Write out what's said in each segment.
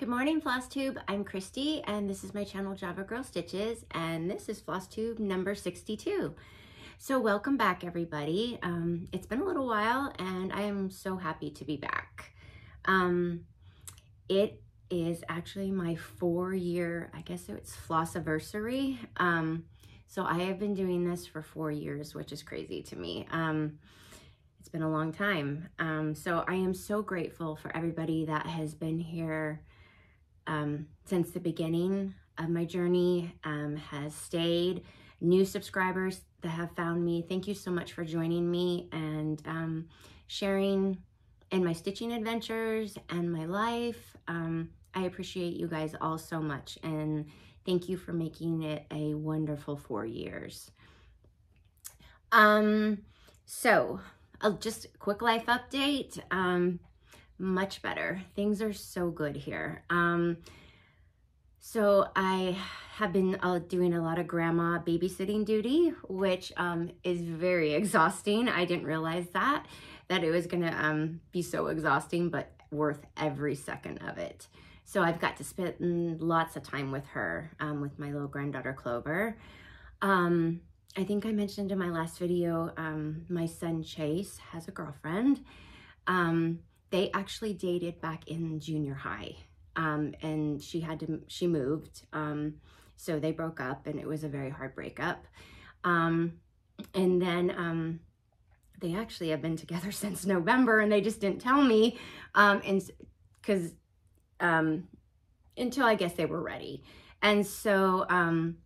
Good morning, FlossTube. I'm Christy, and this is my channel, Java Girl Stitches, and this is FlossTube number 62. So welcome back, everybody. Um, it's been a little while, and I am so happy to be back. Um, it is actually my four-year, I guess it's Flossaversary. Um, so I have been doing this for four years, which is crazy to me. Um, it's been a long time. Um, so I am so grateful for everybody that has been here um, since the beginning of my journey, um, has stayed. New subscribers that have found me, thank you so much for joining me and um, sharing in my stitching adventures and my life. Um, I appreciate you guys all so much and thank you for making it a wonderful four years. Um, so, uh, just quick life update. Um, much better. Things are so good here. Um, so I have been uh, doing a lot of grandma babysitting duty, which um, is very exhausting. I didn't realize that, that it was gonna um, be so exhausting, but worth every second of it. So I've got to spend lots of time with her, um, with my little granddaughter Clover. Um, I think I mentioned in my last video, um, my son Chase has a girlfriend. Um, they actually dated back in junior high um, and she had to, she moved. Um, so they broke up and it was a very hard breakup. Um, and then um, they actually have been together since November and they just didn't tell me. Um, and because um, until I guess they were ready. And so um,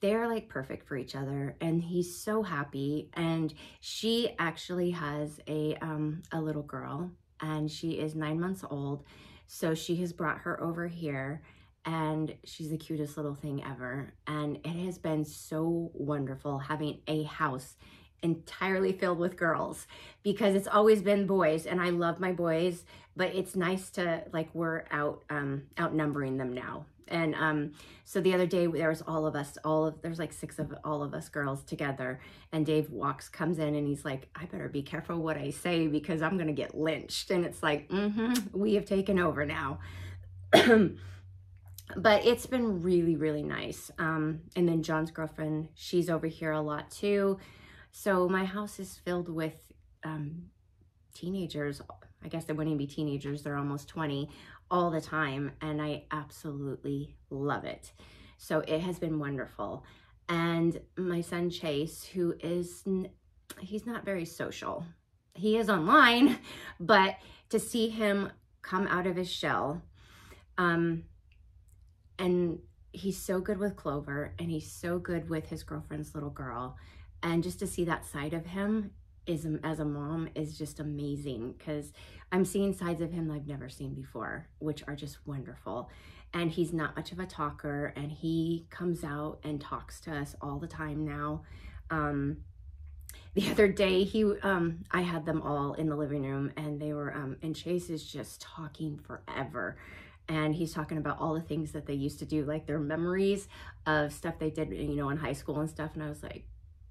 they're like perfect for each other and he's so happy. And she actually has a, um, a little girl and she is nine months old. So she has brought her over here and she's the cutest little thing ever. And it has been so wonderful having a house entirely filled with girls because it's always been boys and I love my boys, but it's nice to like we're out um outnumbering them now and um, so the other day there was all of us, all of, there's like six of all of us girls together. And Dave walks, comes in and he's like, I better be careful what I say because I'm to get lynched. And it's like, mm-hmm, we have taken over now. but it's been really, really nice. Um, and then John's girlfriend, she's over here a lot too. So my house is filled with um, teenagers. I guess they wouldn't be teenagers. They're almost 20 all the time and I absolutely love it. So it has been wonderful. And my son Chase, who is, he's not very social. He is online, but to see him come out of his shell, um, and he's so good with Clover and he's so good with his girlfriend's little girl. And just to see that side of him is as a mom is just amazing because I'm seeing sides of him I've never seen before, which are just wonderful. And he's not much of a talker and he comes out and talks to us all the time now. Um, the other day he um, I had them all in the living room and they were um, and Chase is just talking forever and he's talking about all the things that they used to do like their memories of stuff they did you know in high school and stuff and I was like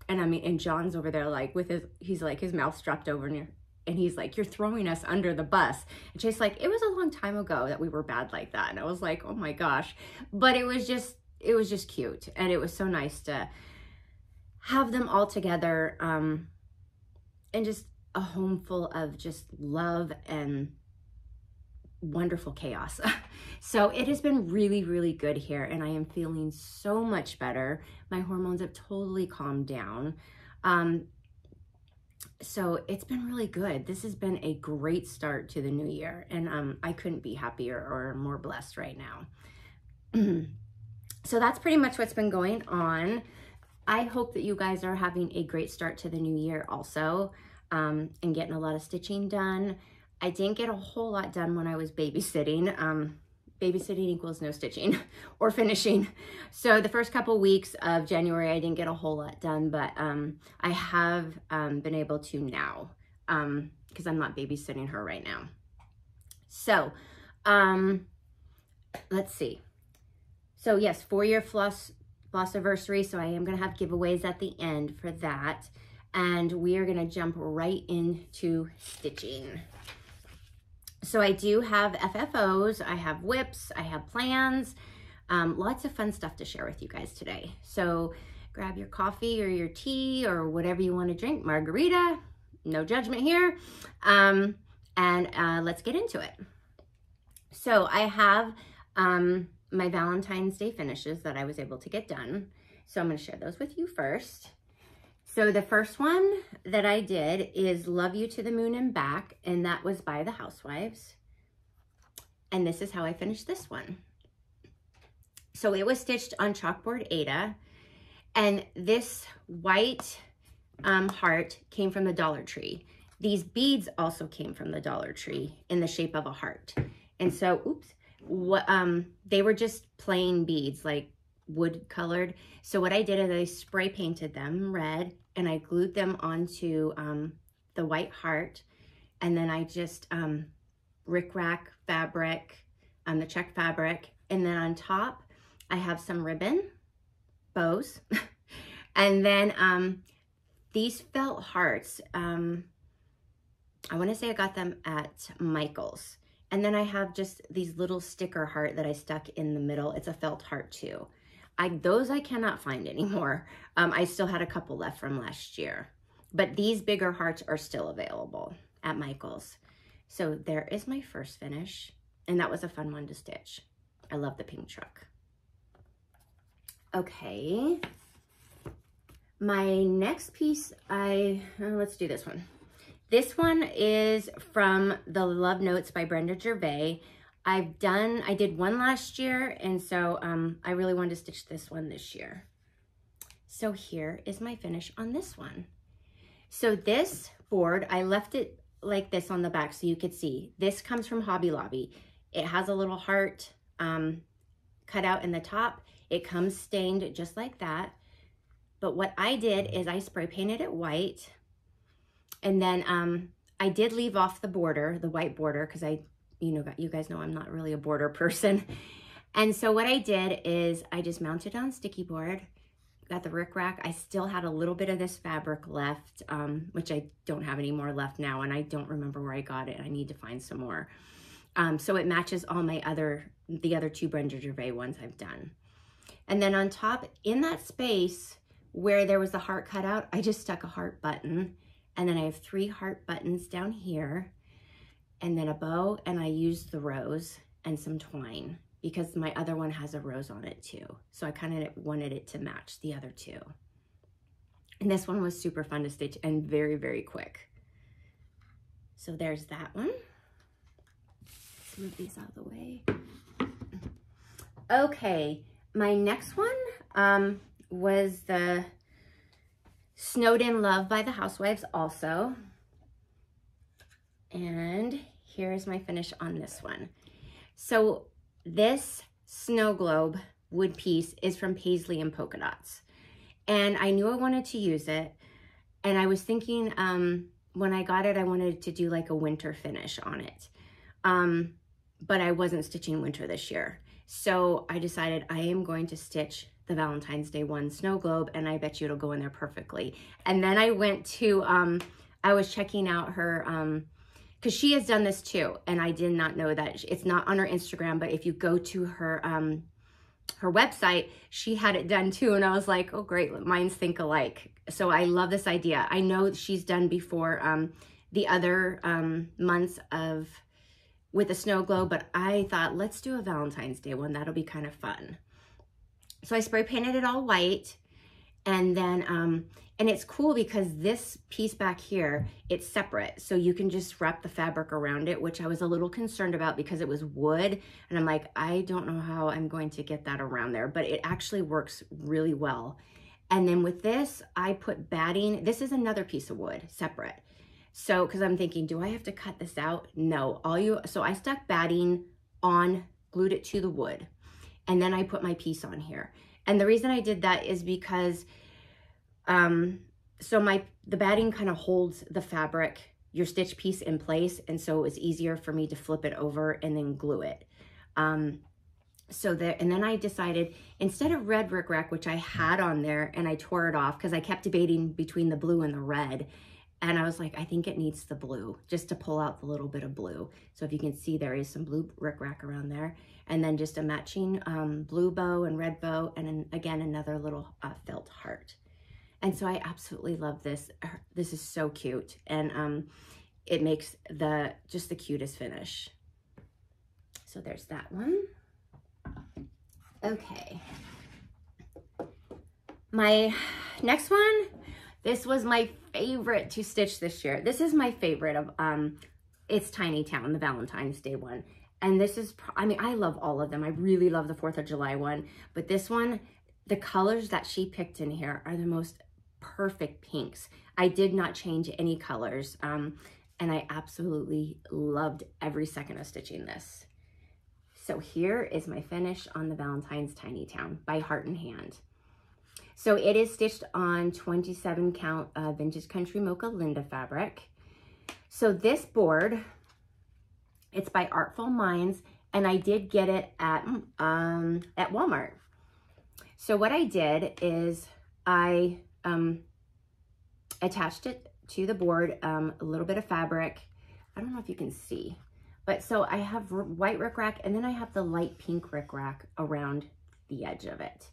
and I mean, and John's over there like with his, he's like his mouth strapped over near, and he's like, you're throwing us under the bus. And Chase like, it was a long time ago that we were bad like that. And I was like, oh my gosh. But it was just, it was just cute. And it was so nice to have them all together um, and just a home full of just love and wonderful chaos. so it has been really, really good here and I am feeling so much better. My hormones have totally calmed down. Um, so it's been really good. This has been a great start to the new year and um, I couldn't be happier or more blessed right now. so that's pretty much what's been going on. I hope that you guys are having a great start to the new year also um, and getting a lot of stitching done. I didn't get a whole lot done when I was babysitting. Um, babysitting equals no stitching or finishing. So the first couple weeks of January, I didn't get a whole lot done, but um, I have um, been able to now because um, I'm not babysitting her right now. So um, let's see. So yes, four-year floss anniversary. So I am going to have giveaways at the end for that. And we are going to jump right into stitching. So I do have FFOs, I have whips, I have plans, um, lots of fun stuff to share with you guys today. So grab your coffee or your tea or whatever you want to drink, margarita, no judgment here. Um, and uh, let's get into it. So I have um, my Valentine's Day finishes that I was able to get done. So I'm going to share those with you first. So the first one that I did is Love You to the Moon and Back, and that was by the Housewives. And this is how I finished this one. So it was stitched on chalkboard Aida, and this white um, heart came from the Dollar Tree. These beads also came from the Dollar Tree in the shape of a heart. And so, oops, what um they were just plain beads, like wood colored. So what I did is I spray painted them red and I glued them onto um, the white heart. And then I just um, rickrack fabric, um, the check fabric. And then on top, I have some ribbon, bows. and then um, these felt hearts, um, I want to say I got them at Michael's. And then I have just these little sticker heart that I stuck in the middle. It's a felt heart too. I Those I cannot find anymore. Um, I still had a couple left from last year. But these bigger hearts are still available at Michael's. So there is my first finish. And that was a fun one to stitch. I love the pink truck. Okay. My next piece, I, uh, let's do this one. This one is from the Love Notes by Brenda Gervais. I've done, I did one last year, and so um, I really wanted to stitch this one this year. So here is my finish on this one. So this board, I left it like this on the back so you could see. This comes from Hobby Lobby. It has a little heart um, cut out in the top. It comes stained just like that. But what I did is I spray painted it white. And then um, I did leave off the border, the white border, because I you know, you guys know I'm not really a border person. And so what I did is I just mounted on sticky board, got the rickrack. I still had a little bit of this fabric left, um, which I don't have any more left now. And I don't remember where I got it. I need to find some more. Um, so it matches all my other, the other two Brenda Gervais ones I've done. And then on top, in that space where there was the heart cut out, I just stuck a heart button. And then I have three heart buttons down here and then a bow and I used the rose and some twine because my other one has a rose on it too. So I kind of wanted it to match the other two. And this one was super fun to stitch and very, very quick. So there's that one. Let's move these out of the way. Okay, my next one um, was the Snowed in Love by the Housewives also. And here's my finish on this one. So this snow globe wood piece is from Paisley and Polka Dots. And I knew I wanted to use it. And I was thinking um, when I got it, I wanted to do like a winter finish on it. Um, but I wasn't stitching winter this year. So I decided I am going to stitch the Valentine's Day one snow globe and I bet you it'll go in there perfectly. And then I went to, um, I was checking out her um, because she has done this too. And I did not know that. It's not on her Instagram, but if you go to her, um, her website, she had it done too. And I was like, oh, great, minds think alike. So I love this idea. I know she's done before um, the other um, months of with a snow globe, but I thought, let's do a Valentine's Day one. That'll be kind of fun. So I spray painted it all white. And then um, and it's cool because this piece back here, it's separate. So you can just wrap the fabric around it, which I was a little concerned about because it was wood. And I'm like, I don't know how I'm going to get that around there, but it actually works really well. And then with this, I put batting. This is another piece of wood, separate. So, because I'm thinking, do I have to cut this out? No, all you, so I stuck batting on, glued it to the wood. And then I put my piece on here. And the reason I did that is because um, so my the batting kind of holds the fabric, your stitch piece in place, and so it was easier for me to flip it over and then glue it. Um, so that, and then I decided instead of red rickrack, which I had on there and I tore it off because I kept debating between the blue and the red. And I was like, I think it needs the blue just to pull out the little bit of blue. So if you can see, there is some blue rickrack around there. And then just a matching um, blue bow and red bow. And then again, another little uh, felt heart. And so I absolutely love this. This is so cute. And um, it makes the just the cutest finish. So there's that one. Okay. My next one, this was my favorite to stitch this year. This is my favorite of, um, it's Tiny Town, the Valentine's Day one. And this is, I mean, I love all of them. I really love the 4th of July one, but this one, the colors that she picked in here are the most perfect pinks. I did not change any colors. Um, and I absolutely loved every second of stitching this. So here is my finish on the Valentine's Tiny Town by Heart and Hand. So it is stitched on 27 count uh, Vintage Country Mocha Linda fabric. So this board, it's by Artful Minds, and I did get it at, um, at Walmart. So what I did is I um, attached it to the board, um, a little bit of fabric. I don't know if you can see, but so I have white rickrack and then I have the light pink rickrack around the edge of it.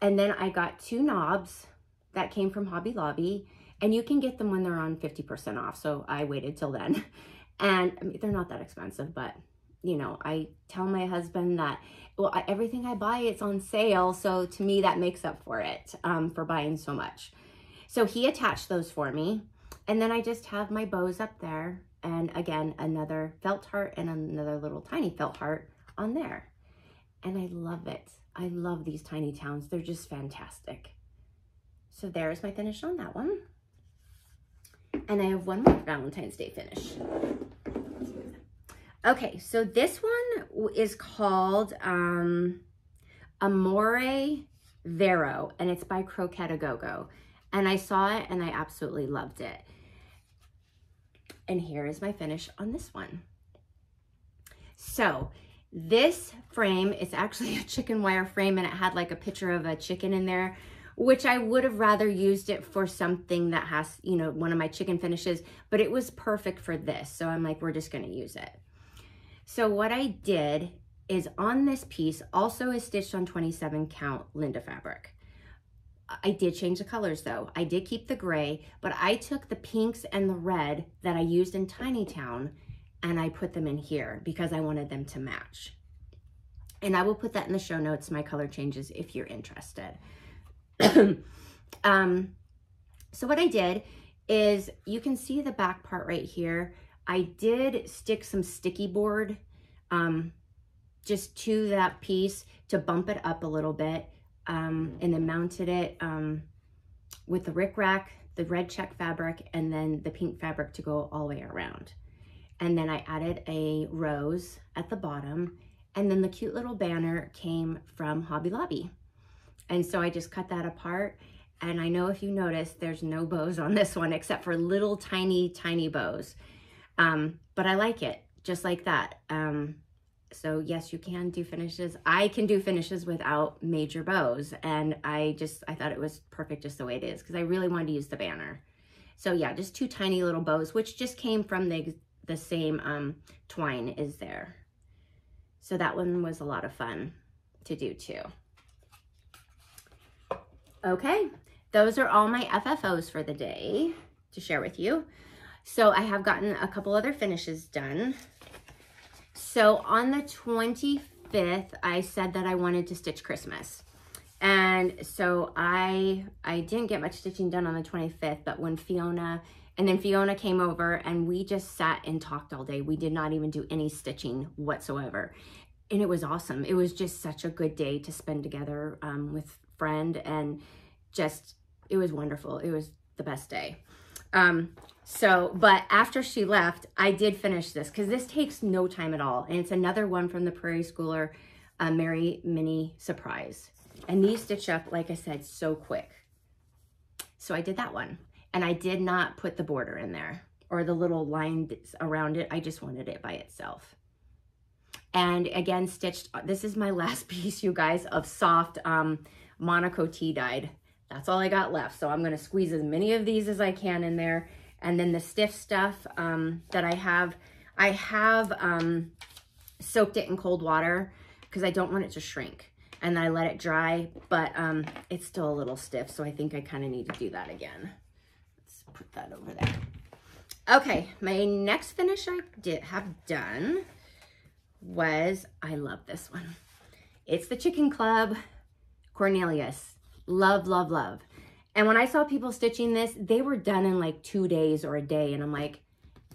And then I got two knobs that came from Hobby Lobby and you can get them when they're on 50% off. So I waited till then and I mean, they're not that expensive, but you know, I tell my husband that, well, I, everything I buy, it's on sale. So to me, that makes up for it, um, for buying so much. So he attached those for me. And then I just have my bows up there. And again, another felt heart and another little tiny felt heart on there. And I love it. I love these tiny towns. They're just fantastic. So there's my finish on that one. And I have one more Valentine's Day finish. Okay, so this one is called um, Amore Vero, and it's by Crocette Go. And I saw it and I absolutely loved it. And here is my finish on this one. So this frame is actually a chicken wire frame and it had like a picture of a chicken in there, which I would have rather used it for something that has, you know, one of my chicken finishes, but it was perfect for this. So I'm like, we're just gonna use it. So what I did is on this piece also is stitched on 27 count Linda fabric. I did change the colors though. I did keep the gray, but I took the pinks and the red that I used in Tiny Town and I put them in here because I wanted them to match. And I will put that in the show notes, my color changes, if you're interested. um, so what I did is you can see the back part right here. I did stick some sticky board um, just to that piece to bump it up a little bit um, and then mounted it um, with the rickrack, the red check fabric, and then the pink fabric to go all the way around. And then I added a rose at the bottom, and then the cute little banner came from Hobby Lobby. And so I just cut that apart. And I know if you notice, there's no bows on this one except for little tiny, tiny bows. Um, but I like it just like that. Um, so yes, you can do finishes. I can do finishes without major bows. And I just, I thought it was perfect just the way it is because I really wanted to use the banner. So yeah, just two tiny little bows, which just came from the, the same um, twine is there. So that one was a lot of fun to do too. Okay, those are all my FFOs for the day to share with you. So I have gotten a couple other finishes done. So on the 25th, I said that I wanted to stitch Christmas. And so I I didn't get much stitching done on the 25th, but when Fiona, and then Fiona came over and we just sat and talked all day. We did not even do any stitching whatsoever. And it was awesome. It was just such a good day to spend together um, with friend and just, it was wonderful. It was the best day. Um, so, but after she left, I did finish this because this takes no time at all. And it's another one from the Prairie Schooler uh, Merry Mini Surprise. And these stitch up, like I said, so quick. So I did that one. And I did not put the border in there or the little line around it. I just wanted it by itself. And again, stitched, this is my last piece, you guys, of soft um, Monaco tea dyed. That's all I got left. So I'm going to squeeze as many of these as I can in there And then the stiff stuff um, that I have, I have um, soaked it in cold water because I don't want it to shrink. And I let it dry, but um, it's still a little stiff, so I think I kind of need to do that again. Let's put that over there. Okay, my next finish I did have done was, I love this one. It's the Chicken Club Cornelius. Love, love, love. And when I saw people stitching this, they were done in like two days or a day. And I'm like,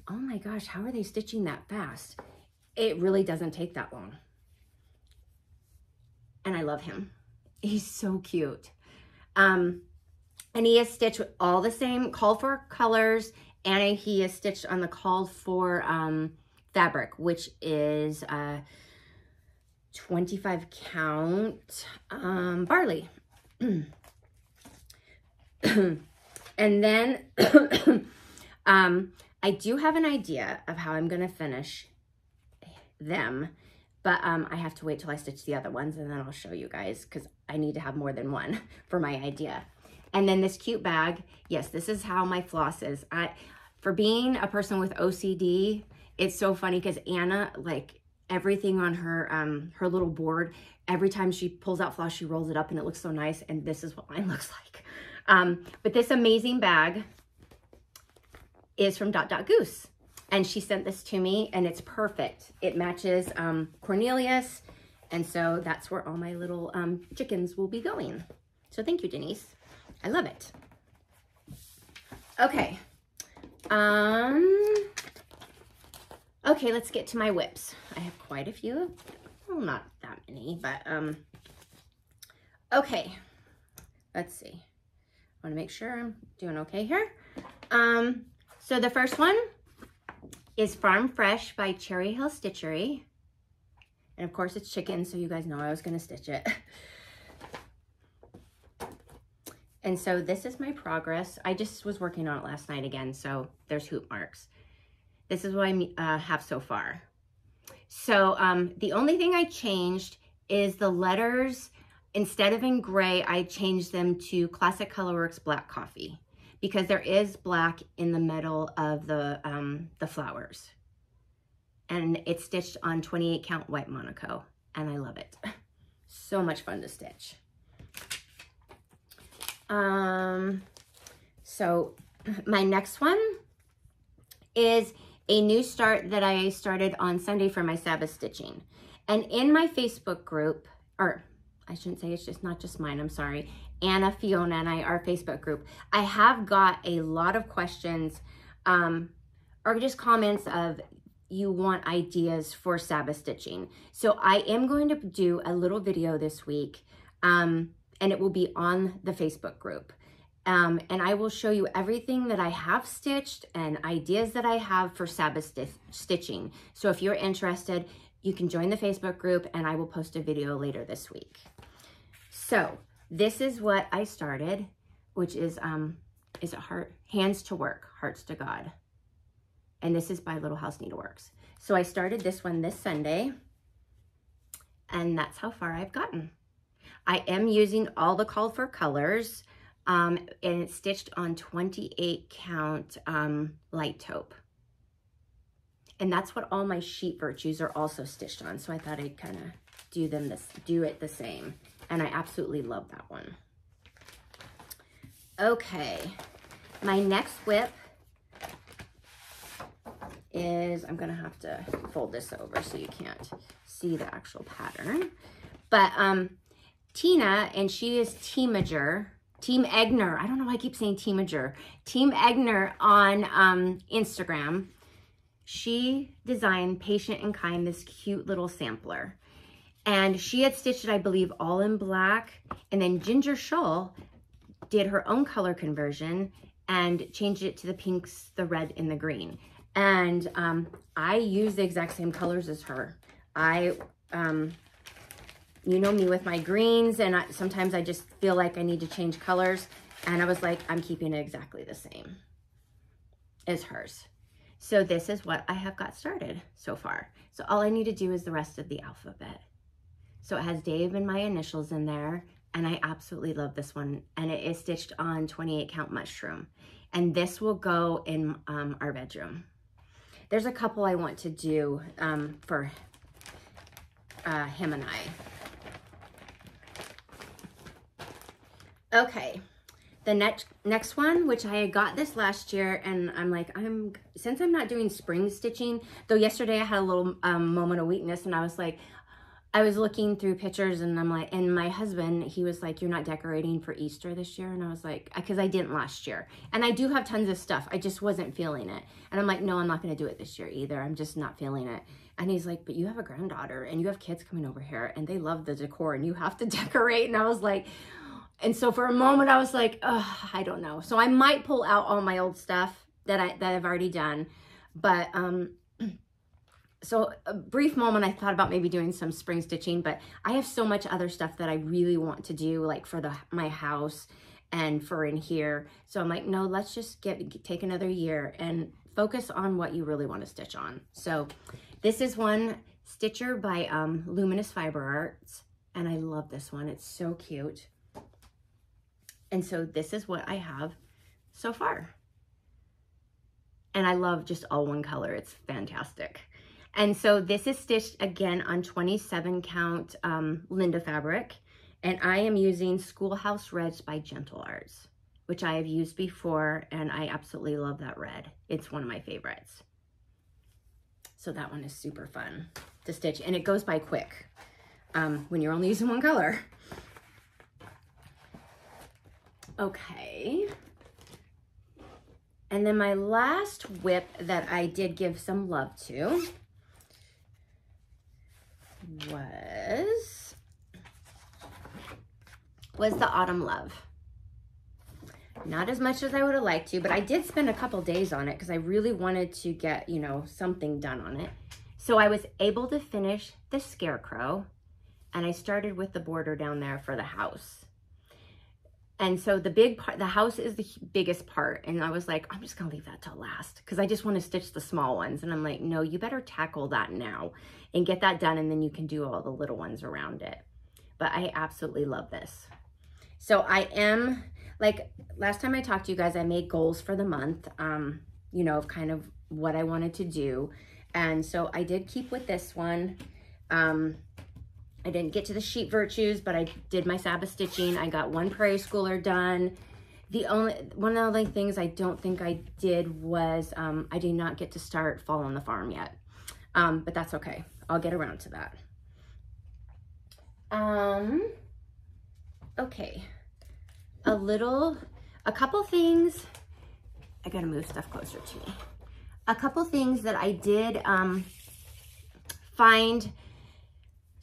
oh my gosh, how are they stitching that fast? It really doesn't take that long. And I love him. He's so cute. Um, and he is stitched with all the same call for colors and he is stitched on the called for um, fabric, which is uh, 25 count um, barley. and then um, I do have an idea of how I'm going to finish them, but um, I have to wait till I stitch the other ones and then I'll show you guys because I need to have more than one for my idea. And then this cute bag, yes, this is how my floss is. I, for being a person with OCD, it's so funny because Anna, like everything on her um her little board, every time she pulls out floss, she rolls it up and it looks so nice. And this is what mine looks like. Um, but this amazing bag is from Dot Dot Goose. And she sent this to me and it's perfect. It matches um, Cornelius. And so that's where all my little um, chickens will be going. So thank you, Denise. I love it. Okay. Um, okay, let's get to my whips. I have quite a few. Well, not that many, but, um, okay. Let's see I want to make sure I'm doing okay here. Um, so the first one is Farm Fresh by Cherry Hill Stitchery. And of course it's chicken, so you guys know I was to stitch it. and so this is my progress. I just was working on it last night again, so there's hoop marks. This is what I uh, have so far. So um, the only thing I changed is the letters Instead of in gray, I changed them to Classic Colorworks Black Coffee because there is black in the middle of the, um, the flowers. And it's stitched on 28 count white Monaco and I love it. So much fun to stitch. Um, so my next one is a new start that I started on Sunday for my Sabbath stitching. And in my Facebook group, or I shouldn't say it's just not just mine, I'm sorry. Anna, Fiona, and I, our Facebook group. I have got a lot of questions um, or just comments of you want ideas for Sabbath stitching. So I am going to do a little video this week um, and it will be on the Facebook group. Um, and I will show you everything that I have stitched and ideas that I have for Sabbath st stitching. So if you're interested, you can join the Facebook group and I will post a video later this week. So this is what I started, which is, um, is it heart, hands to work, hearts to God. And this is by Little House Needleworks. So I started this one this Sunday and that's how far I've gotten. I am using all the called for colors um, and it's stitched on 28 count um, light taupe. And that's what all my sheep virtues are also stitched on. So I thought I'd kind of do them this, do it the same. And I absolutely love that one. Okay, my next whip is, I'm gonna have to fold this over so you can't see the actual pattern. But um, Tina, and she is Teamager, Team Egner. I don't know why I keep saying Teamager. Team Egner on um, Instagram. She designed Patient and Kind, this cute little sampler. And she had stitched it, I believe, all in black. And then Ginger Shawl did her own color conversion and changed it to the pinks, the red, and the green. And um, I use the exact same colors as her. I, um, you know me with my greens, and I, sometimes I just feel like I need to change colors. And I was like, I'm keeping it exactly the same as hers. So this is what I have got started so far. So all I need to do is the rest of the alphabet. So it has Dave and my initials in there, and I absolutely love this one. And it is stitched on 28 count mushroom. And this will go in um, our bedroom. There's a couple I want to do um, for uh, him and I. Okay, the next next one, which I got this last year, and I'm like, I'm since I'm not doing spring stitching, though yesterday I had a little um, moment of weakness, and I was like, I was looking through pictures, and I'm like, and my husband, he was like, you're not decorating for Easter this year, and I was like, because I didn't last year, and I do have tons of stuff, I just wasn't feeling it, and I'm like, no, I'm not going to do it this year either, I'm just not feeling it. And he's like, but you have a granddaughter and you have kids coming over here and they love the decor and you have to decorate. And I was like, and so for a moment I was like, I don't know. So I might pull out all my old stuff that I that I've already done. But um so a brief moment I thought about maybe doing some spring stitching, but I have so much other stuff that I really want to do like for the my house and for in here. So I'm like, no, let's just get take another year and focus on what you really want to stitch on. So this is one Stitcher by um, Luminous Fiber Arts. And I love this one. It's so cute. And so this is what I have so far. And I love just all one color. It's fantastic. And so this is stitched again on 27 count um, Linda fabric. And I am using Schoolhouse Reds by Gentle Arts, which I have used before. And I absolutely love that red. It's one of my favorites. So that one is super fun to stitch. And it goes by quick um, when you're only using one color. Okay. And then my last whip that I did give some love to was, was the Autumn Love. Not as much as I would have liked to, but I did spend a couple days on it because I really wanted to get, you know, something done on it. So I was able to finish the scarecrow and I started with the border down there for the house. And so the big part, the house is the biggest part. And I was like, I'm just gonna leave that till last because I just wanna stitch the small ones. And I'm like, no, you better tackle that now and get that done. And then you can do all the little ones around it. But I absolutely love this. So I am, like last time I talked to you guys, I made goals for the month, um, you know, of kind of what I wanted to do. And so I did keep with this one. Um, I didn't get to the sheep virtues, but I did my Sabbath stitching. I got one prairie schooler done. The only one of the only things I don't think I did was um, I did not get to start fall on the farm yet, um, but that's okay. I'll get around to that. Um, okay, a little, a couple things. I gotta move stuff closer to me. A couple things that I did um, find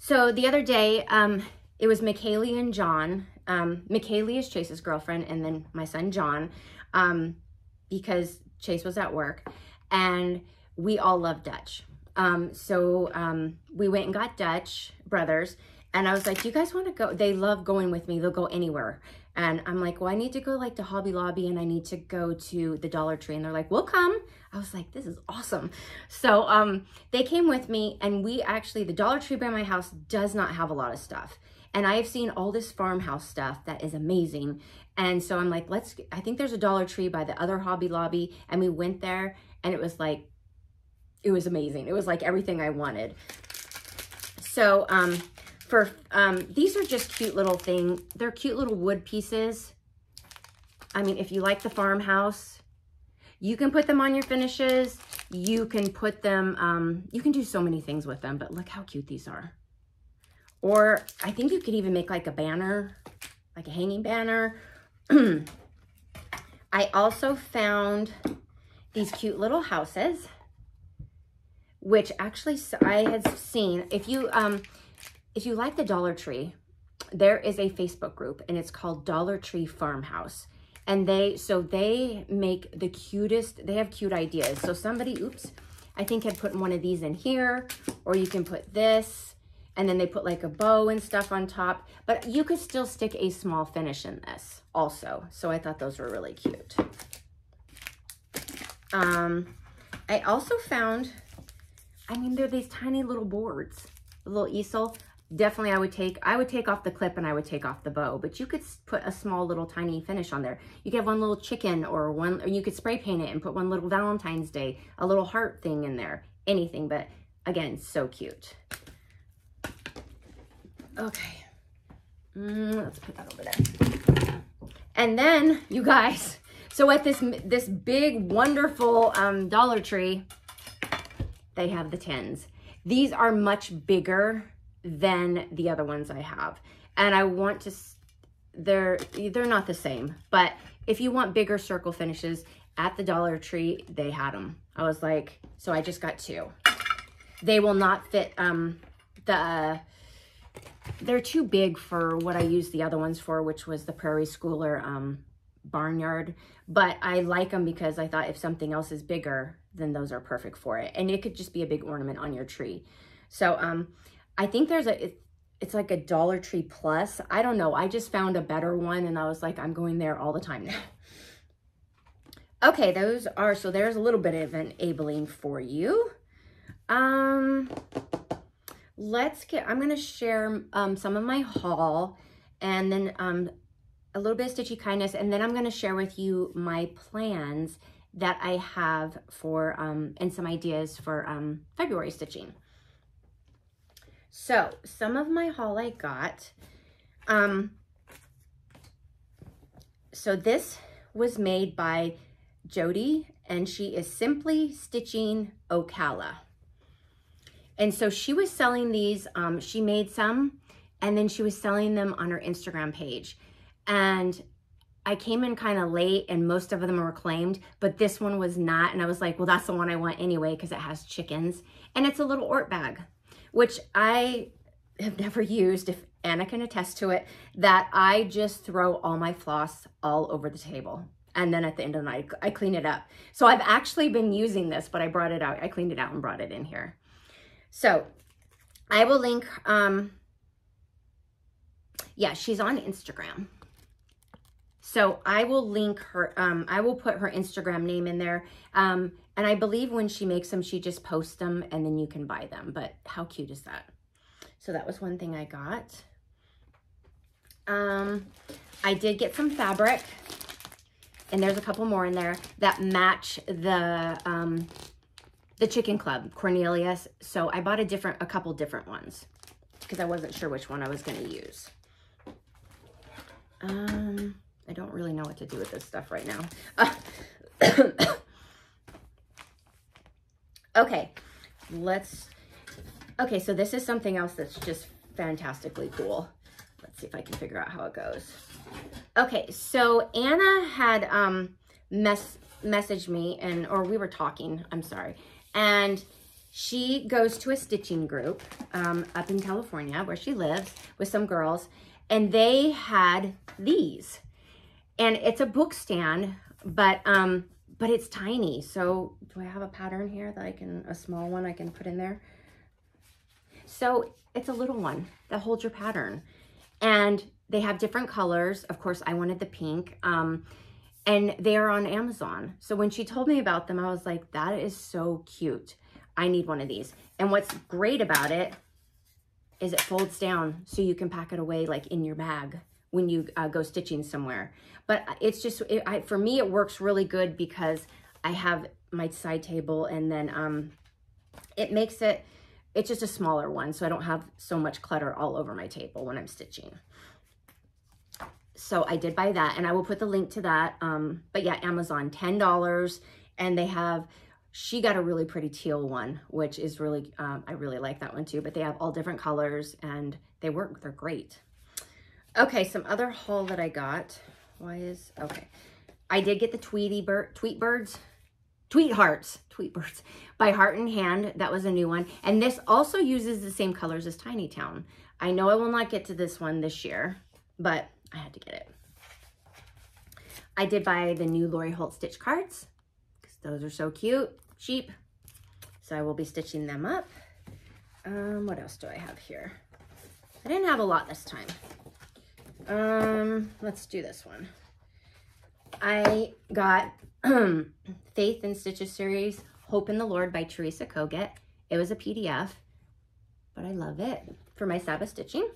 so the other day, um, it was McKaylee and John. Um, McKaylee is Chase's girlfriend, and then my son John, um, because Chase was at work, and we all love Dutch. Um, so um, we went and got Dutch brothers, and I was like, "Do you guys want to go?" They love going with me. They'll go anywhere. And I'm like, well, I need to go like to Hobby Lobby and I need to go to the Dollar Tree. And they're like, we'll come. I was like, this is awesome. So um, they came with me and we actually, the Dollar Tree by my house does not have a lot of stuff. And I have seen all this farmhouse stuff that is amazing. And so I'm like, let's, I think there's a Dollar Tree by the other Hobby Lobby. And we went there and it was like, it was amazing. It was like everything I wanted. So um, for, um, these are just cute little thing. They're cute little wood pieces. I mean, if you like the farmhouse, you can put them on your finishes. You can put them, um, you can do so many things with them, but look how cute these are. Or I think you could even make like a banner, like a hanging banner. I also found these cute little houses, which actually I had seen, if you, um, if you like the Dollar Tree, there is a Facebook group and it's called Dollar Tree Farmhouse. And they, so they make the cutest, they have cute ideas. So somebody, oops, I think had put one of these in here, or you can put this, and then they put like a bow and stuff on top. But you could still stick a small finish in this also. So I thought those were really cute. Um, I also found, I mean, they're these tiny little boards, little easel. Definitely I would take, I would take off the clip and I would take off the bow, but you could put a small little tiny finish on there. You could have one little chicken or one, or you could spray paint it and put one little Valentine's Day, a little heart thing in there, anything, but again, so cute. Okay, mm, let's put that over there. And then you guys, so at this, this big, wonderful um, Dollar Tree, they have the tins. These are much bigger than the other ones I have. And I want to, they're, they're not the same, but if you want bigger circle finishes at the Dollar Tree, they had them. I was like, so I just got two. They will not fit um, the, they're too big for what I used the other ones for, which was the Prairie Schooler um, Barnyard. But I like them because I thought if something else is bigger, then those are perfect for it. And it could just be a big ornament on your tree. So um, I think there's a, it, it's like a Dollar Tree Plus. I don't know. I just found a better one and I was like, I'm going there all the time now. Okay, those are, so there's a little bit of enabling for you. Um, let's get, I'm going to share um, some of my haul and then um, a little bit of Stitchy Kindness, and then I'm going to share with you my plans that I have for, um, and some ideas for um, February stitching. So some of my haul I got, um, so this was made by Jody, and she is Simply Stitching Ocala. And so she was selling these, um, she made some, and then she was selling them on her Instagram page. And I came in kind of late and most of them were claimed, but this one was not. And I was like, well, that's the one I want anyway because it has chickens. And it's a little Ort bag, which I have never used, if Anna can attest to it, that I just throw all my floss all over the table. And then at the end of the night, I clean it up. So I've actually been using this, but I brought it out. I cleaned it out and brought it in here. So I will link, um, yeah, she's on Instagram. So I will link her, um, I will put her Instagram name in there. Um, and I believe when she makes them, she just posts them and then you can buy them. But how cute is that? So that was one thing I got. Um, I did get some fabric and there's a couple more in there that match the, um, the Chicken Club, Cornelius. So I bought a different, a couple different ones because I wasn't sure which one I was going to use. Um, I don't really know what to do with this stuff right now. Uh, okay, let's, okay, so this is something else that's just fantastically cool. Let's see if I can figure out how it goes. Okay, so Anna had um, mess messaged me and, or we were talking, I'm sorry, and she goes to a stitching group um, up in California where she lives with some girls and they had these and it's a book stand, but um, but it's tiny. So do I have a pattern here that I can, a small one I can put in there? So it's a little one that holds your pattern. And they have different colors. Of course, I wanted the pink. Um, and they are on Amazon. So when she told me about them, I was like, that is so cute. I need one of these. And what's great about it is it folds down so you can pack it away like in your bag when you uh, go stitching somewhere. But it's just, it, I, for me, it works really good because I have my side table and then um, it makes it, it's just a smaller one. So I don't have so much clutter all over my table when I'm stitching. So I did buy that and I will put the link to that. Um, but yeah, Amazon, $10 and they have, she got a really pretty teal one, which is really, um, I really like that one too, but they have all different colors and they work, they're great. Okay, some other haul that I got. Why is, okay. I did get the Tweety bird, Tweet Birds, Tweet Hearts, Tweet Birds by Heart and Hand. That was a new one. And this also uses the same colors as Tiny Town. I know I will not get to this one this year, but I had to get it. I did buy the new Lori Holt stitch cards because those are so cute, cheap. So I will be stitching them up. Um, what else do I have here? I didn't have a lot this time. Um, let's do this one. I got Faith and Stitches series, Hope in the Lord by Teresa Koget. It was a PDF, but I love it. for my Sabbath stitching.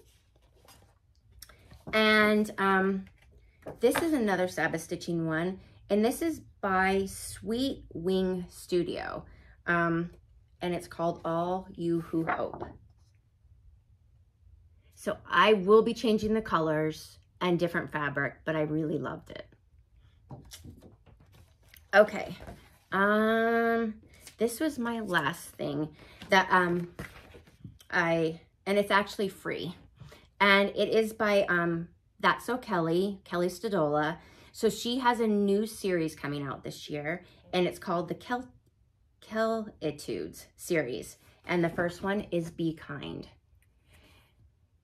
And um, this is another Sabbath stitching one. And this is by Sweet Wing Studio. Um, and it's called All You Who Hope. So I will be changing the colors and different fabric, but I really loved it. Okay. Um, this was my last thing that um I and it's actually free. And it is by um That's So Kelly, Kelly Stadola. So she has a new series coming out this year and it's called the Kel Kelitudes series. And the first one is Be Kind.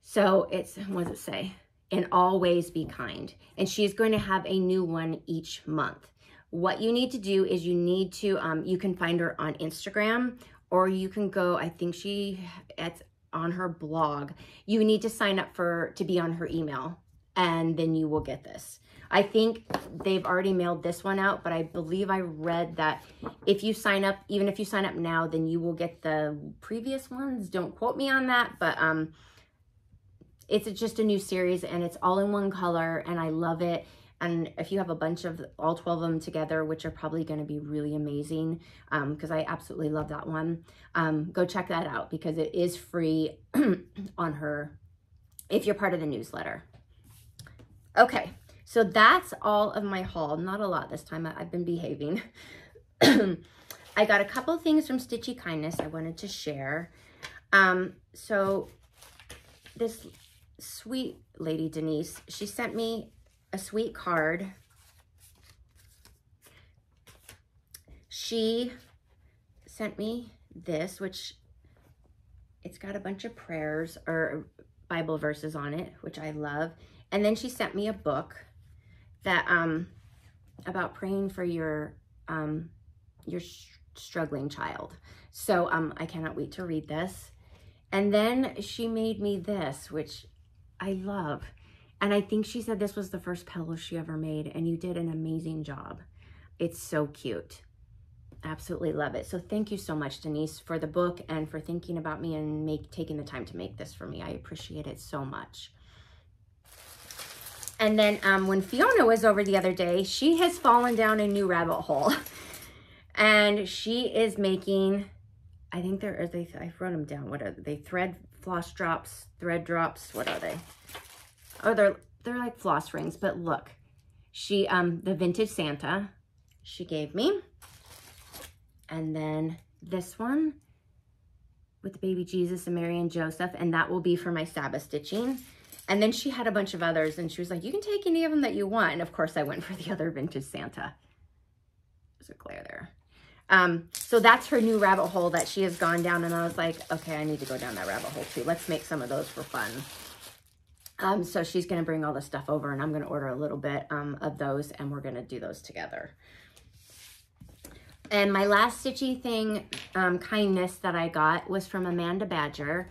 So it's, what does it say? And always be kind. And she's going to have a new one each month. What you need to do is you need to, um, you can find her on Instagram or you can go, I think she, it's on her blog. You need to sign up for, to be on her email and then you will get this. I think they've already mailed this one out, but I believe I read that if you sign up, even if you sign up now, then you will get the previous ones. Don't quote me on that, but um, it's just a new series and it's all in one color and I love it. And if you have a bunch of all 12 of them together, which are probably going to be really amazing, because um, I absolutely love that one, um, go check that out because it is free on her if you're part of the newsletter. Okay, so that's all of my haul. Not a lot this time. I've been behaving. I got a couple things from Stitchy Kindness I wanted to share. Um, so this sweet lady, Denise, she sent me a sweet card. She sent me this, which it's got a bunch of prayers or Bible verses on it, which I love. And then she sent me a book that um about praying for your um your struggling child. So um I cannot wait to read this. And then she made me this, which I love. And I think she said this was the first pillow she ever made and you did an amazing job. It's so cute. Absolutely love it. So thank you so much, Denise, for the book and for thinking about me and make taking the time to make this for me. I appreciate it so much. And then um, when Fiona was over the other day, she has fallen down a new rabbit hole. and she is making, I think there is, they, I wrote them down. What are they? Thread floss drops, thread drops. What are they? Oh, they're, they're like floss rings, but look. She, um, the vintage Santa she gave me. And then this one with the baby Jesus and Mary and Joseph. And that will be for my Sabbath stitching. And then she had a bunch of others and she was like, you can take any of them that you want. And of course I went for the other vintage Santa. There's a glare there. Um, so that's her new rabbit hole that she has gone down. And I was like, okay, I need to go down that rabbit hole too. Let's make some of those for fun. Um, so she's going to bring all the stuff over and I'm going to order a little bit um, of those and we're going to do those together. And my last stitchy thing, um, kindness that I got was from Amanda Badger.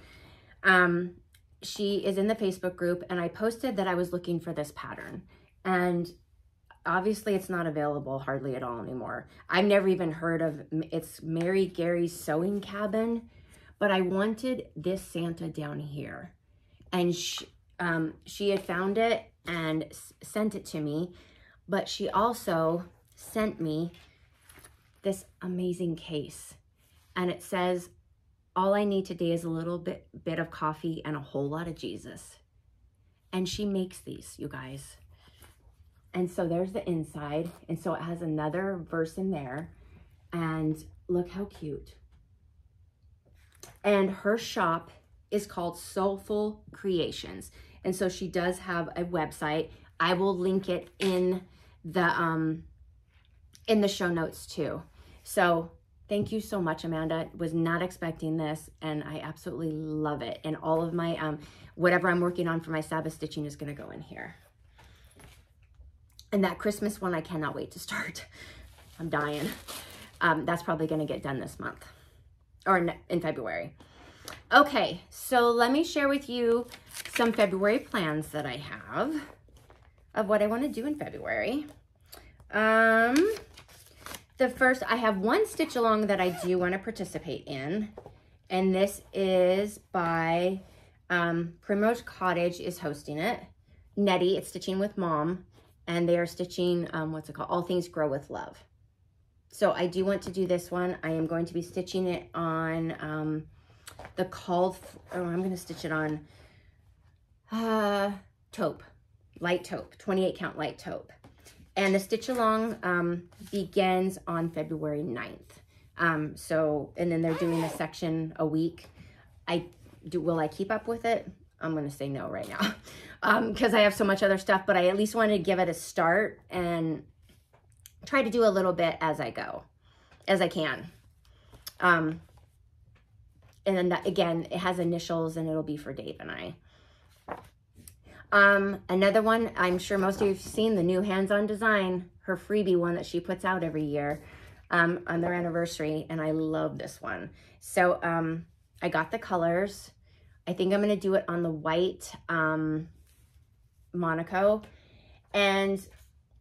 Um, she is in the Facebook group and I posted that I was looking for this pattern. And obviously it's not available hardly at all anymore. I've never even heard of, it's Mary Gary's Sewing Cabin, but I wanted this Santa down here. And she, um, she had found it and sent it to me, but she also sent me this amazing case. And it says, all I need today is a little bit, bit of coffee and a whole lot of Jesus. And she makes these, you guys. And so there's the inside. And so it has another verse in there. And look how cute. And her shop is called Soulful Creations. And so she does have a website. I will link it in the um in the show notes too. So Thank you so much, Amanda. Was not expecting this, and I absolutely love it. And all of my, um, whatever I'm working on for my Sabbath stitching is going to go in here. And that Christmas one, I cannot wait to start. I'm dying. Um, that's probably going to get done this month or in, February. Okay, so let me share with you some February plans that I have of what I want to do in February. Um, the first, I have one stitch along that I do want to participate in. And this is by Um, Primrose Cottage is hosting it. Nettie, it's Stitching with Mom, and they are stitching, um, what's it called? All Things Grow with Love. So I do want to do this one. I am going to be stitching it on um, the called, oh, I'm going to stitch it on uh, taupe, light taupe, 28 count light taupe. And the stitch along um, begins on February 9th. Um, so, and then they're doing a section a week. I do, will I keep up with it? I'm going to say no right now because um, I have so much other stuff, but I at least wanted to give it a start and try to do a little bit as I go, as I can. Um, and then that, again, it has initials and it'll be for Dave and I. Um, another one, I'm sure most of you have seen the new hands-on design, her freebie one that she puts out every year um, on their anniversary. And I love this one. So um, I got the colors. I think I'm going to do it on the white um, Monaco. And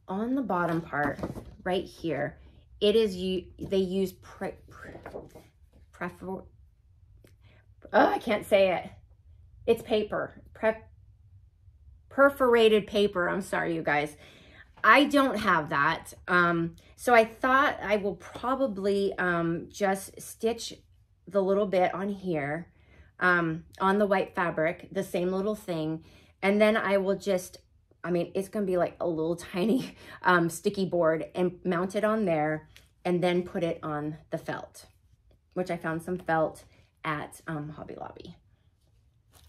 on the bottom part, right here, it is, you. they use pre, pre, oh, I can't say it. It's paper, pre, perforated paper. I'm sorry, you guys. I don't have that. Um, so I thought I will probably um, just stitch the little bit on here um, on the white fabric, the same little thing. And then I will just I mean, it's going to be like a little tiny um, sticky board and mount it on there and then put it on the felt, which I found some felt at um, Hobby Lobby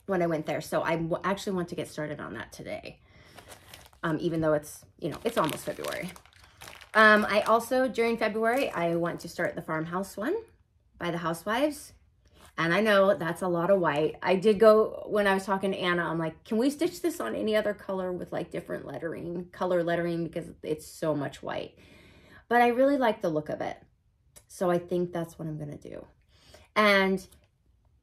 when I went there. So I actually want to get started on that today, um, even though it's, you know, it's almost February. Um, I also, during February, I want to start the farmhouse one by the Housewives. And I know that's a lot of white. I did go, when I was talking to Anna, I'm like, can we stitch this on any other color with like different lettering, color lettering, because it's so much white. But I really like the look of it. So I think that's what I'm to do. And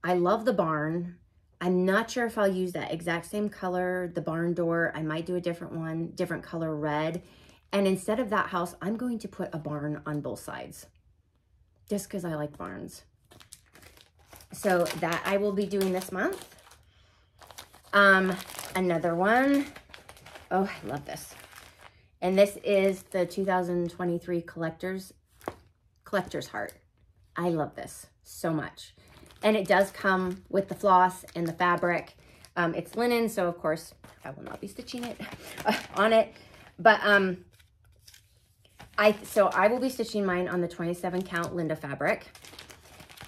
I love the barn. I'm not sure if I'll use that exact same color, the barn door. I might do a different one, different color red. And instead of that house, I'm going to put a barn on both sides just because I like barns. So that I will be doing this month. Um, another one. Oh, I love this. And this is the 2023 Collector's, Collector's Heart. I love this so much. And it does come with the floss and the fabric. Um, it's linen, so of course I will not be stitching it on it. But um, I so I will be stitching mine on the 27 count Linda fabric.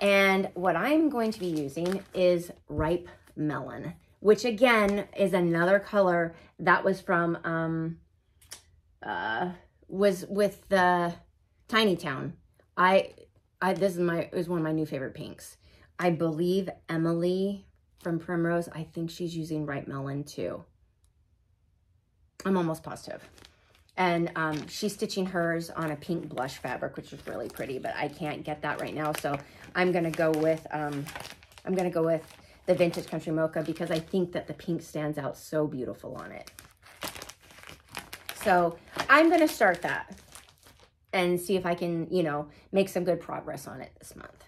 And what I'm going to be using is Ripe Melon, which again is another color that was from, um, uh, was with the Tiny Town. I, I, this is my, is one of my new favorite pinks. I believe Emily from Primrose, I think she's using Ripe Melon too. I'm almost positive. And um, she's stitching hers on a pink blush fabric, which is really pretty, but I can't get that right now. So I'm going to go with, um, I'm going to go with the Vintage Country Mocha because I think that the pink stands out so beautiful on it. So I'm going to start that and see if I can, you know, make some good progress on it this month.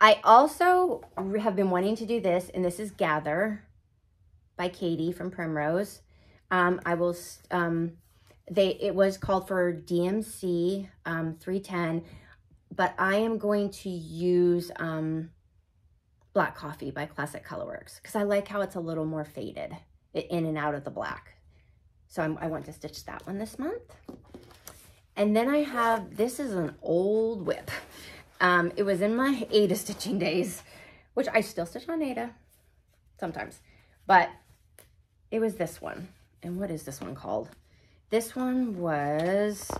I also have been wanting to do this, and this is Gather by Katie from Primrose. Um, I will um, they it was called for DMC um, 310, but I am going to use um, Black Coffee by Classic Colorworks because I like how it's a little more faded in and out of the black. So I'm, I want to stitch that one this month. And then I have, this is an old whip. Um, it was in my Aida stitching days, which I still stitch on Aida sometimes, but it was this one. And what is this one called? This one was,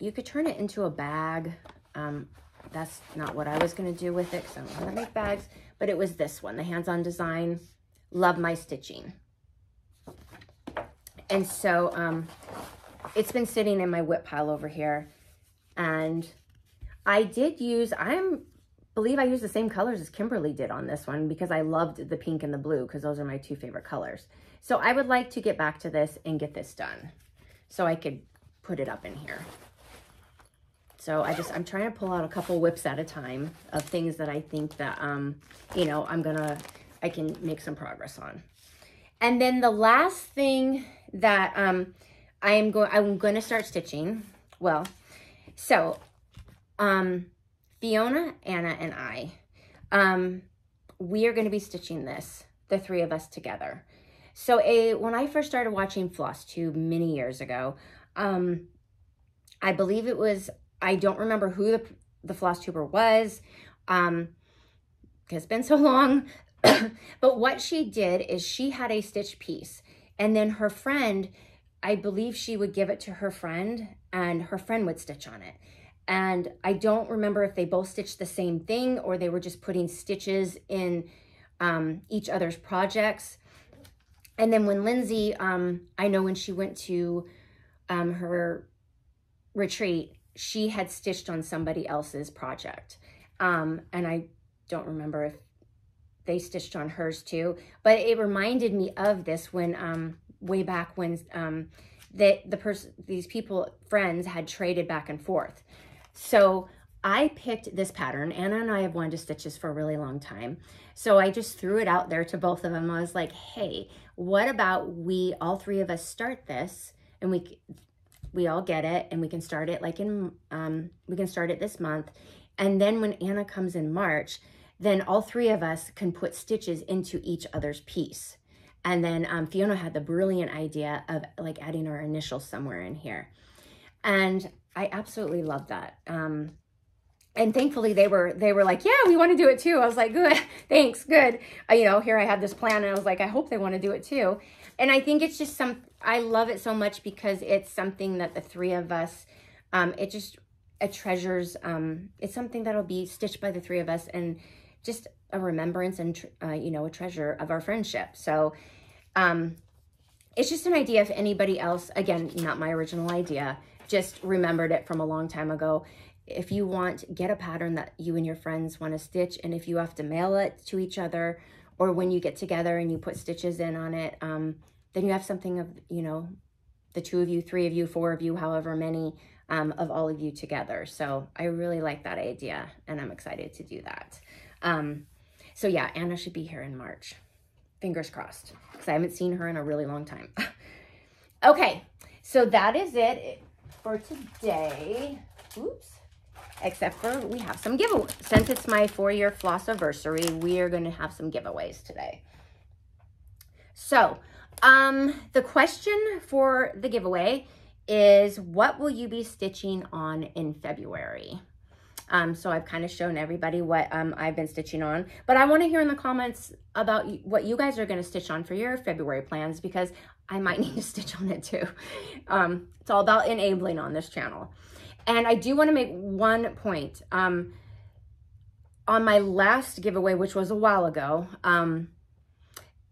you could turn it into a bag. Um, that's not what I was going to do with it because I don't want to make bags. But it was this one, the hands-on design. Love my stitching. And so um, it's been sitting in my whip pile over here. And I did use, I'm believe I used the same colors as Kimberly did on this one because I loved the pink and the blue because those are my two favorite colors. So I would like to get back to this and get this done so I could put it up in here. So I just, I'm trying to pull out a couple whips at a time of things that I think that, um, you know, I'm gonna, I can make some progress on. And then the last thing that um, I am going, I'm to start stitching. Well, so um, Fiona, Anna, and I, um, we are going to be stitching this, the three of us together. So a when I first started watching Floss Tube many years ago, um, I believe it was, I don't remember who the, the floss tuber was, um, it's been so long, but what she did is she had a stitch piece and then her friend, I believe she would give it to her friend and her friend would stitch on it. And I don't remember if they both stitched the same thing or they were just putting stitches in um, each other's projects. And then when Lindsay, um, I know when she went to um, her retreat, she had stitched on somebody else's project. Um, and I don't remember if they stitched on hers too. But it reminded me of this when um, way back when um, that the person, these people, friends, had traded back and forth. So I picked this pattern. Anna and I have wanted to stitch this for a really long time. So I just threw it out there to both of them. I was like, hey, what about we, all three of us start this and we, we all get it and we can start it like in, um, we can start it this month. And then when Anna comes in March, then all three of us can put stitches into each other's piece. And then um, Fiona had the brilliant idea of like adding our initials somewhere in here. And I absolutely love that. Um, and thankfully they were they were like yeah we want to do it too i was like good thanks good uh, you know here i had this plan and i was like i hope they want to do it too and i think it's just some i love it so much because it's something that the three of us um it just a treasures um it's something that'll be stitched by the three of us and just a remembrance and, uh, you know, a treasure of our friendship. So um, it's just an idea if anybody else, again, not my original idea, just remembered it from a long time ago. If you want, get a pattern that you and your friends want to stitch. And if you have to mail it to each other or when you get together and you put stitches in on it, um, then you have something of, you know, the two of you, three of you, four of you, however many um, of all of you together. So I really like that idea and I'm excited to do that. Um, so yeah, Anna should be here in March. Fingers crossed, because I haven't seen her in a really long time. okay, so that is it for today. Oops. Except for we have some giveaways. Since it's my four-year floss anniversary, we are going to have some giveaways today. So, um, the question for the giveaway is what will you be stitching on in February? Um, so I've kind of shown everybody what um, I've been stitching on. But I want to hear in the comments about what you guys are going to stitch on for your February plans because I might need to stitch on it too. Um, it's all about enabling on this channel. And I do want to make one point. Um, on my last giveaway, which was a while ago, um,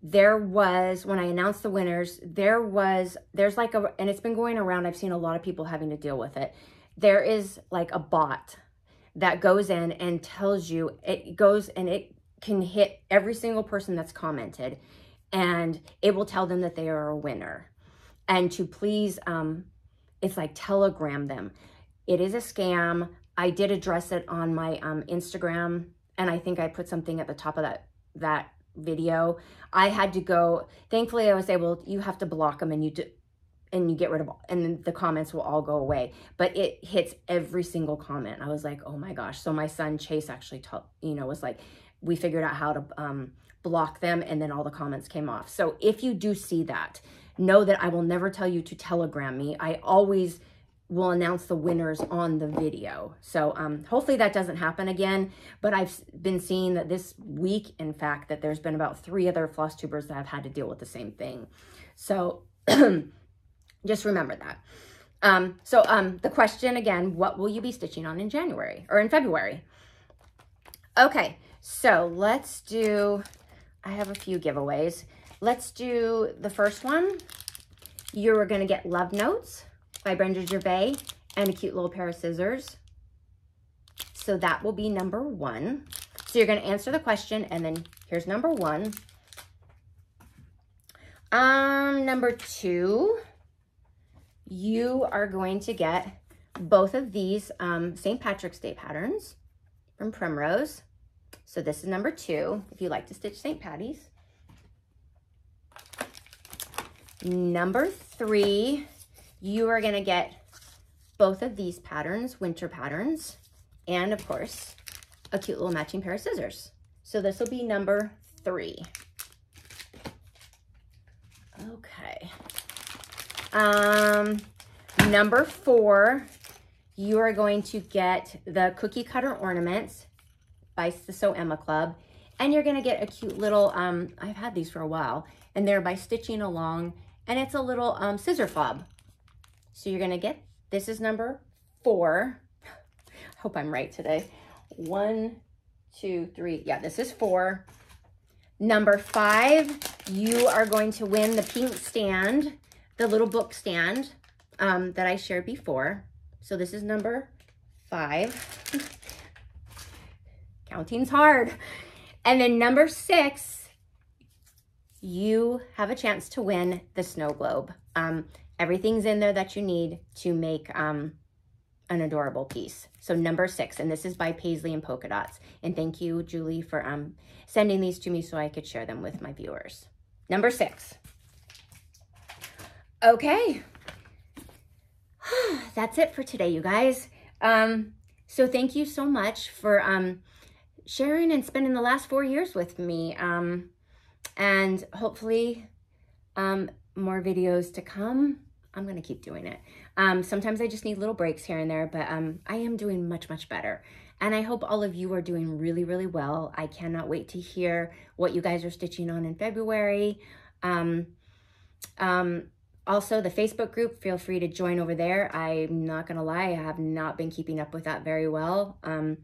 there was, when I announced the winners, there was, there's like a, and it's been going around, I've seen a lot of people having to deal with it. There is like a bot that goes in and tells you, it goes and it can hit every single person that's commented and it will tell them that they are a winner. And to please, um, it's like telegram them. It is a scam. I did address it on my um, Instagram and I think I put something at the top of that, that video. I had to go, thankfully I was able, you have to block them and you do, and you get rid of all, and the comments will all go away. But it hits every single comment. I was like, oh my gosh. So my son Chase actually, taught, you know, was like, we figured out how to um, block them and then all the comments came off. So if you do see that, know that I will never tell you to telegram me. I always will announce the winners on the video. So um, hopefully that doesn't happen again. But I've been seeing that this week, in fact, that there's been about three other floss tubers that have had to deal with the same thing. So Just remember that. Um, so um, the question again, what will you be stitching on in January or in February? Okay, so let's do, I have a few giveaways. Let's do the first one. You're going to get Love Notes by Brenda Gervais and a cute little pair of scissors. So that will be number one. So you're going to answer the question and then here's number one. Um, number two, you are going to get both of these um, St. Patrick's Day patterns from Primrose. So this is number two, if you like to stitch St. Patty's. Number three, you are gonna get both of these patterns, winter patterns, and of course, a cute little matching pair of scissors. So this will be number three. Okay. Um, number four, you are going to get the cookie cutter ornaments by the Sew Emma Club. And you're gonna get a cute little, um, I've had these for a while, and they're by Stitching Along, and it's a little um, scissor fob. So you're gonna get, this is number four. Hope I'm right today. One, two, three, yeah, this is four. Number five, you are going to win the pink stand, the little book stand um, that I shared before. So this is number five. Counting's hard. And then number six, you have a chance to win the snow globe. Um, everything's in there that you need to make um, an adorable piece. So number six, and this is by Paisley and Polka Dots. And thank you, Julie, for um, sending these to me so I could share them with my viewers. Number six. Okay. That's it for today, you guys. Um, so thank you so much for um, sharing and spending the last four years with me. Um, and hopefully um, more videos to come. I'm going to keep doing it. Um, sometimes I just need little breaks here and there, but um, I am doing much, much better. And I hope all of you are doing really, really well. I cannot wait to hear what you guys are stitching on in February. Um, um, also, the Facebook group, feel free to join over there. I'm not going to lie, I have not been keeping up with that very well. Um,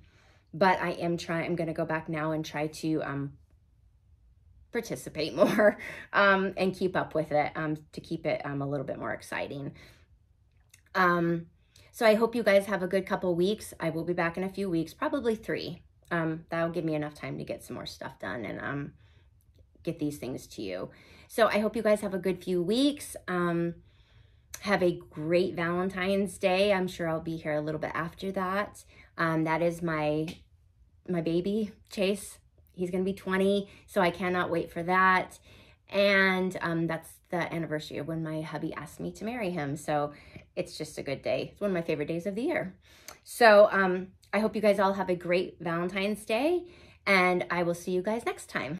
but I am trying, I'm going to go back now and try to um, participate more um, and keep up with it um, to keep it um, a little bit more exciting. Um, so I hope you guys have a good couple weeks. I will be back in a few weeks, probably three. Um, that'll give me enough time to get some more stuff done and um, get these things to you. So I hope you guys have a good few weeks. Um, have a great Valentine's Day. I'm sure I'll be here a little bit after that. Um, that is my my baby, Chase. He's going to be 20, so I cannot wait for that. And um, that's the anniversary of when my hubby asked me to marry him. So it's just a good day. It's one of my favorite days of the year. So um, I hope you guys all have a great Valentine's Day, and I will see you guys next time.